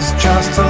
is just a